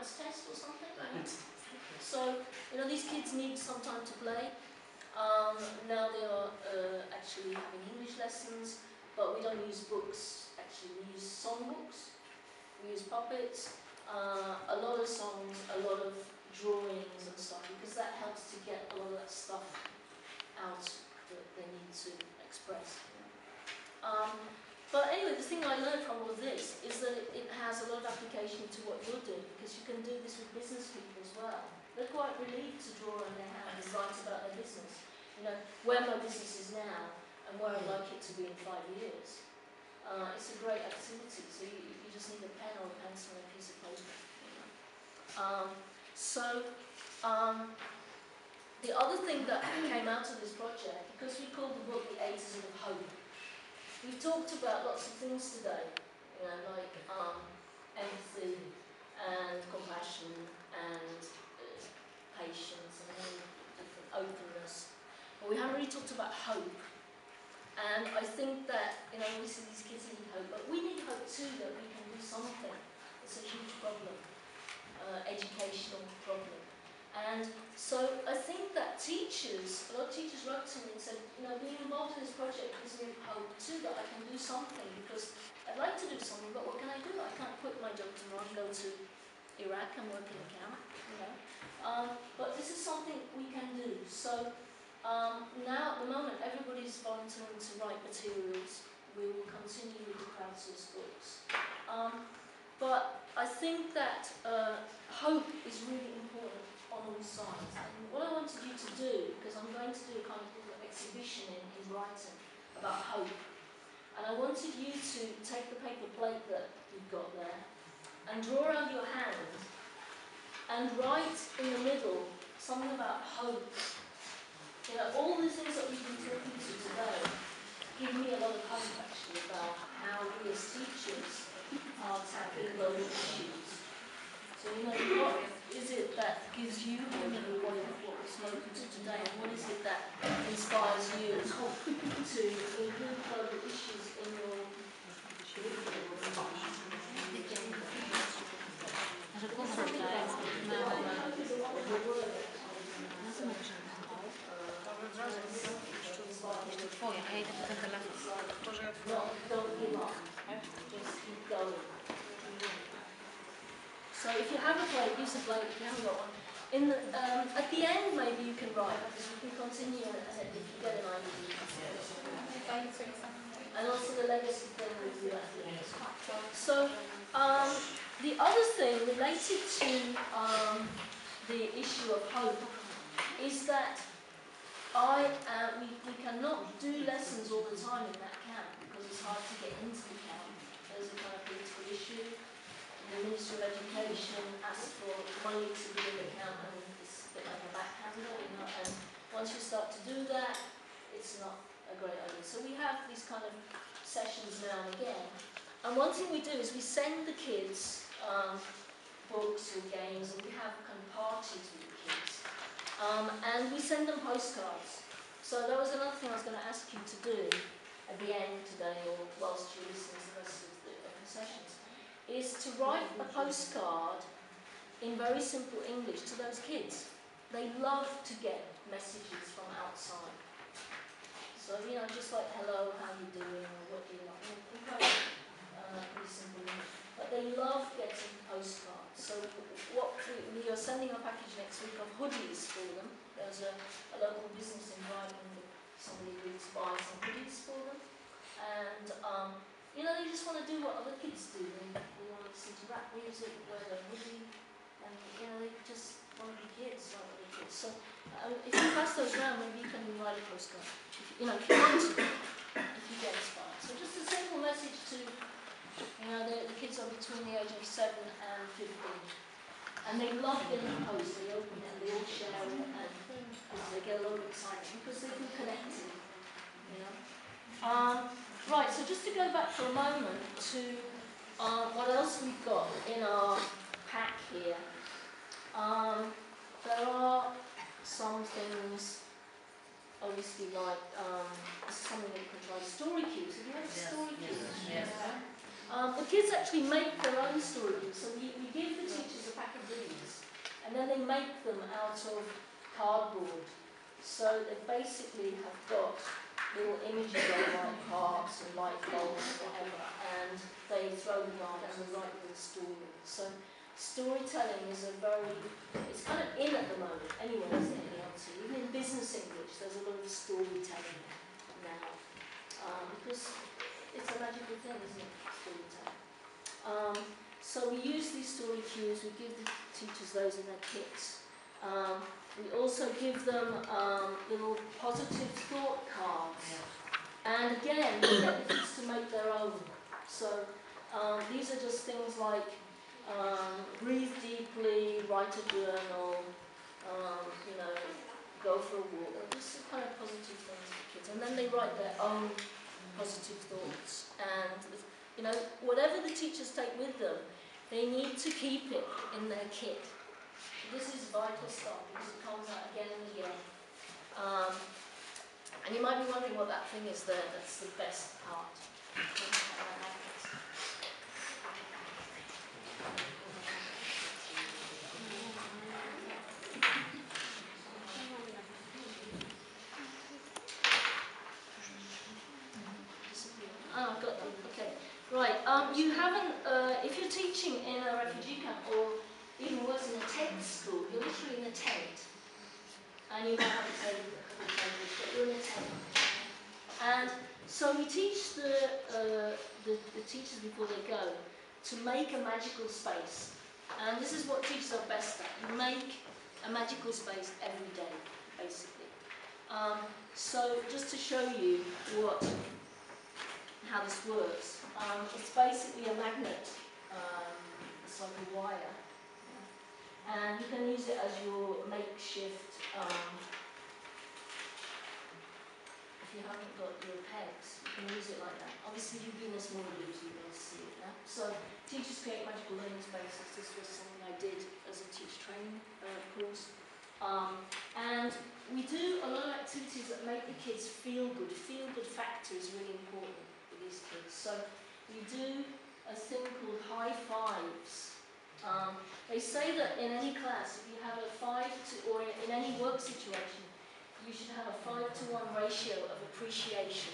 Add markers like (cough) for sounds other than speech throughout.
test or something. (laughs) So, you know, these kids need some time to play. Um, now they are uh, actually having English lessons, but we don't use books, actually we use songbooks, we use puppets, uh, a lot of songs, a lot of drawings and stuff, because that helps to get a lot of that stuff out that they need to express. Um, but anyway, the thing I learned from all of this is that it, it has a lot of application to what you're doing, because you can do this with business people as well. They're quite relieved to draw on their hand and write about their business. You know, where my business is now and where I'd like it to be in five years. Uh, it's a great activity, so you, you just need a pen or a pencil and a piece of paper. Um, so, um, the other thing that (coughs) came out of this project, because we called the book The A to of Hope, we've talked about lots of things today, you know, like um, and compassion and uh, patience and different openness but we haven't really talked about hope. And I think that, you know, obviously these kids need hope, but we need hope too that we can do something. It's a huge problem, uh, educational problem. And so I think that teachers, a lot of teachers wrote to me and said, you know, being involved in this project gives me hope too that I can do something because I'd like to do something, but what can I do? I can't quit my job tomorrow and go to Iraq and work in a camp, you know. Um, but this is something we can do. So um, now, at the moment, everybody's volunteering to write materials. We will continue with the crowdsourced books. Um, but I think that uh, hope is really important And what I wanted you to do, because I'm going to do a kind of exhibition in, in writing about hope, and I wanted you to take the paper plate that you've got there and draw around your hand and write in the middle something about hope. You know, all the things that we've been talking to today give me a lot of hope actually about how we as teachers are tackling those issues. Know, what is it that gives you hope in what, what we've spoken to today, and what is it that inspires you to include global issues in your? Twoje, a ja idę po ten telefon. No, don't give up. Just keep going. So if you have a plate, use a plate. If you haven't got one, in the, um, at the end maybe you can write because you can continue ahead if you get an idea. And also the legacy thing with you at the end. So um, the other thing related to um, the issue of hope is that I, uh, we, we cannot do lessons all the time in that camp because it's hard to get into the camp. There's a kind of political issue. The Minister of Education asked for money to be in the camp and it's a bit like a backhander, you know, and once you start to do that, it's not a great idea. So we have these kind of sessions now and again. And one thing we do is we send the kids um, books or games and we have kind of parties with the kids. Um, and we send them postcards. So that was another thing I was going to ask you to do at the end today, or whilst you're listening to the rest of the, of the sessions, is to write a postcard in very simple English to those kids. They love to get messages from outside. So, you know, just like, hello, how are you doing, or what do you like, uh, pretty simple English. But they love getting postcards. So what we, are sending a package next week of hoodies for them. There's a, a local business in Brighton that somebody to buy some hoodies for them. And um, you know, they just want to do what other kids do. They, they want to listen to rap music, their hoodie, and you know, they just want to be kids like other kids. So um, if you pass those around, maybe you can write a postcard. If, you know, if you want to, if you get inspired. So just a simple message to you know, the, the kids are between the age of 7 and 15. And they love getting posts, they open it and they all share it and they get a lot of excitement because they can connect, you know. Um, right, so just to go back for a moment to um, what else we've got in our pack here. Um, there are some things, obviously, like um, something that you can try story cubes. Have you heard of story cubes? Yes. Um, the kids actually make their own story So we, we give the teachers a pack of these, and then they make them out of cardboard. So they basically have got little images on like hearts and light bulbs whatever, and they throw them on and write the story. So storytelling is a very, it's kind of in at the moment, anyway, it, in ELT? Even in business English, there's a lot of storytelling now, um, because it's a magical thing, isn't it, storytelling? Um, so we use these story cubes, we give the teachers those in their kits. Um, we also give them um, little positive thought cards. And again, we get the kids to make their own. So um, these are just things like um, breathe deeply, write a journal, um, you know, go for a walk. Just kind of positive things for kids. And then they write their own positive thoughts. And, you know, whatever the teachers take with them, they need to keep it in their kit. This is vital stuff because it comes out again and again. Um, and you might be wondering what that thing is there. That's the best part. Oh, I've got them. Okay. Right. Um, you haven't. Uh, if you're teaching in a refugee camp or even worse in a tent school, you're literally in a tent. And you might have a table, of tables, but you're in a. And so we teach the, uh, the, the teachers before they go to make a magical space. And this is what teachers are best at. You make a magical space every day, basically. Um, so just to show you what, how this works, um, it's basically a magnet. Um, it's like a wire and you can use it as your makeshift, um, if you haven't got your pegs, you can use it like that. Obviously you've been a smaller group, so you can see it now. So teachers create magical learning spaces, this was something I did as a teacher training uh, course. Um, and we do a lot of activities that make the kids feel good. Feel good factor is really important for these kids. So we do a thing called high fives. Um, they say that in any class, if you have a five to, or in, any work situation, you should have a five to one ratio of appreciation.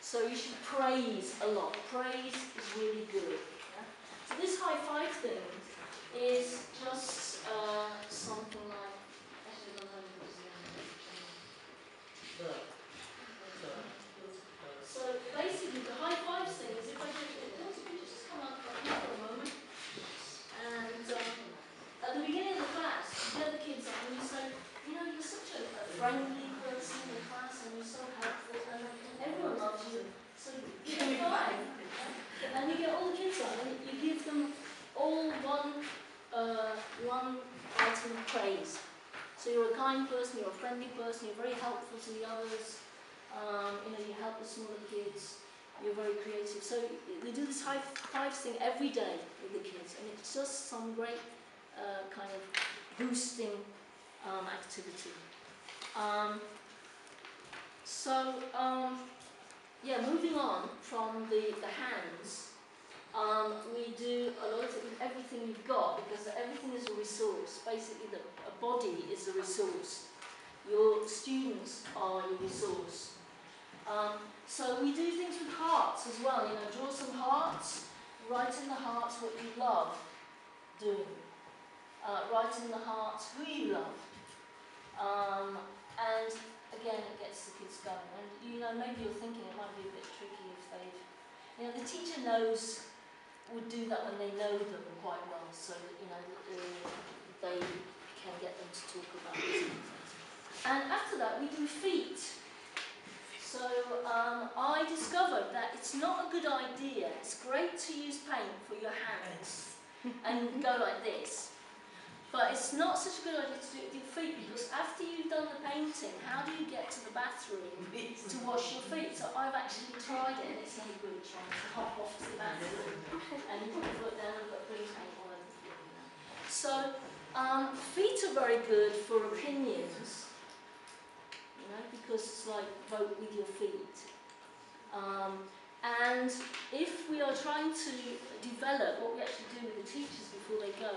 So you should praise a lot. Praise is really good. Yeah? So this high five thing is just uh, something like. So basically, the high five thing is if I just, just come up here for a moment. And um, at the beginning of the class, you get the kids up and you say, you know, you're such a, a friendly person in the class and you're so helpful and everyone loves you. So you get five. And you get all the kids up and you give them all one, uh, one item of praise. So you're a kind person, you're a friendly person, you're very helpful to the others. Um, you know, you help the smaller kids you're very creative. So we do this high five thing every day with the kids, and it's just some great uh, kind of boosting um, activity. Um, so um, yeah, moving on from the, the hands, um, we do a lot of everything you've got because everything is a resource. Body is a resource. Your students are your resource. Um, so we do things with hearts as well, you know, draw some hearts, write in the hearts what you love doing. Uh, write in the hearts who you love. Um, and again, it gets the kids going. And you know, maybe you're thinking it might be a bit tricky if they've, you know, the teacher knows, would do that when they know them quite well, so you know, uh, they can get them to talk about. And after that, we do feet. So um, I discovered that it's not a good idea. It's great to use paint for your hands and (laughs) go like this. But it's not such a good idea to do it with your feet because after you've done the painting, how do you get to the bathroom (laughs) to wash your feet? So I've actually tried it and it's no good trying to hop off to the bathroom (laughs) and you put your foot down and put green paint all over the floor. So um, feet are very good for opinions you know, because it's like vote with your feet. Um, and if we are trying to develop what we actually do with the teachers before they go,